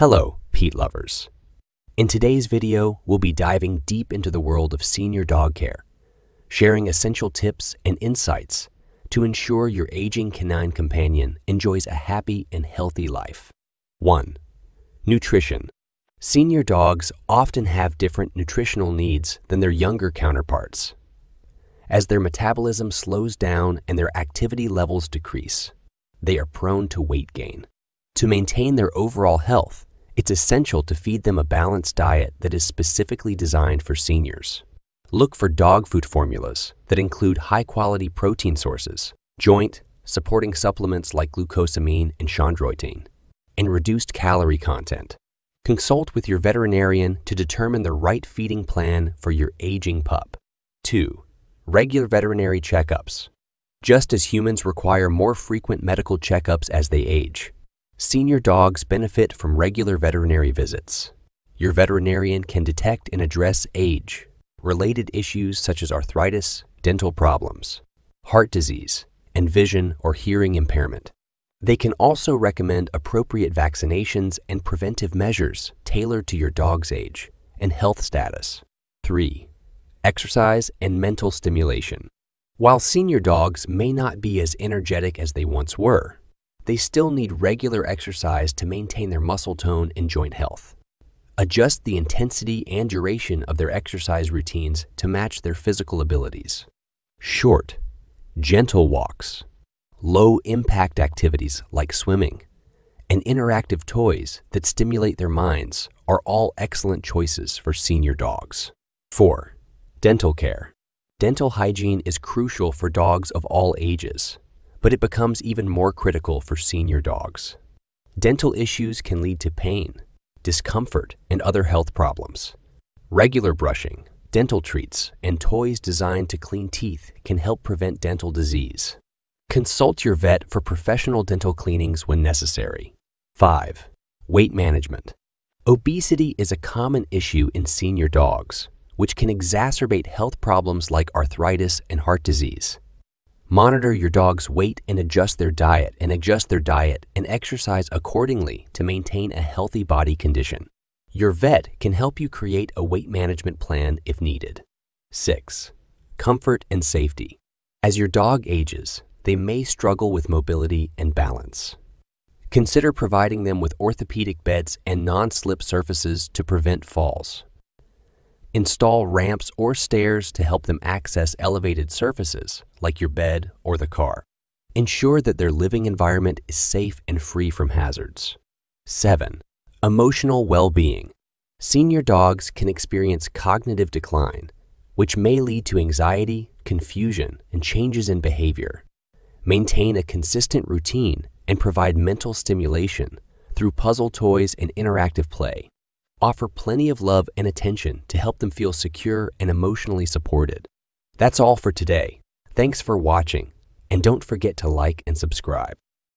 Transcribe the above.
Hello, Pete lovers. In today's video, we'll be diving deep into the world of senior dog care, sharing essential tips and insights to ensure your aging canine companion enjoys a happy and healthy life. 1. Nutrition. Senior dogs often have different nutritional needs than their younger counterparts. As their metabolism slows down and their activity levels decrease, they are prone to weight gain. To maintain their overall health, it's essential to feed them a balanced diet that is specifically designed for seniors. Look for dog food formulas that include high-quality protein sources, joint, supporting supplements like glucosamine and chondroitin, and reduced calorie content. Consult with your veterinarian to determine the right feeding plan for your aging pup. 2. Regular veterinary checkups. Just as humans require more frequent medical checkups as they age, Senior dogs benefit from regular veterinary visits. Your veterinarian can detect and address age, related issues such as arthritis, dental problems, heart disease, and vision or hearing impairment. They can also recommend appropriate vaccinations and preventive measures tailored to your dog's age and health status. 3. Exercise and mental stimulation. While senior dogs may not be as energetic as they once were, they still need regular exercise to maintain their muscle tone and joint health. Adjust the intensity and duration of their exercise routines to match their physical abilities. Short, gentle walks, low impact activities like swimming, and interactive toys that stimulate their minds are all excellent choices for senior dogs. 4. Dental care. Dental hygiene is crucial for dogs of all ages but it becomes even more critical for senior dogs. Dental issues can lead to pain, discomfort, and other health problems. Regular brushing, dental treats, and toys designed to clean teeth can help prevent dental disease. Consult your vet for professional dental cleanings when necessary. 5. Weight management. Obesity is a common issue in senior dogs, which can exacerbate health problems like arthritis and heart disease. Monitor your dog's weight and adjust their diet and adjust their diet and exercise accordingly to maintain a healthy body condition. Your vet can help you create a weight management plan if needed. 6. Comfort and safety. As your dog ages, they may struggle with mobility and balance. Consider providing them with orthopedic beds and non-slip surfaces to prevent falls. Install ramps or stairs to help them access elevated surfaces, like your bed or the car. Ensure that their living environment is safe and free from hazards. 7. Emotional well-being. Senior dogs can experience cognitive decline, which may lead to anxiety, confusion, and changes in behavior. Maintain a consistent routine and provide mental stimulation through puzzle toys and interactive play. Offer plenty of love and attention to help them feel secure and emotionally supported. That's all for today. Thanks for watching, and don't forget to like and subscribe.